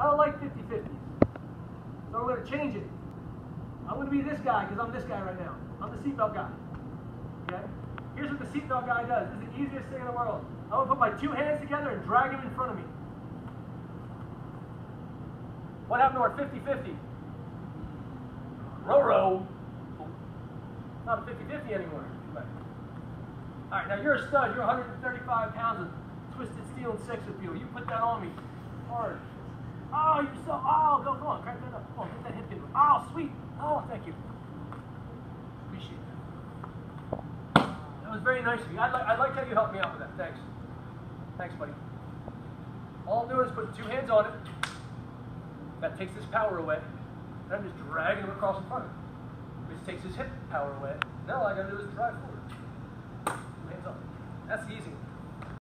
I don't like 50-50s. So I'm going to change it. I'm going to be this guy because I'm this guy right now. I'm the seatbelt guy. Okay? Here's what the seatbelt guy does. This is the easiest thing in the world. I'm going to put my two hands together and drag him in front of me. What happened to our 50-50? Row-row. Not a 50-50 anymore. All right, now you're a stud. You're 135 pounds of twisted steel and sex appeal. You put that on me hard. Oh, you're so, oh, go, go on, crank that up. Come on, get that hip in. Oh, sweet. Oh, thank you. Appreciate that. That was very nice of you. I, like, I like how you helped me out with that. Thanks. Thanks, buddy. All I'm doing is putting two hands on it. That takes this power away. And I'm just dragging him across in front him. Which takes his hip power away. Now all I gotta do is drive forward.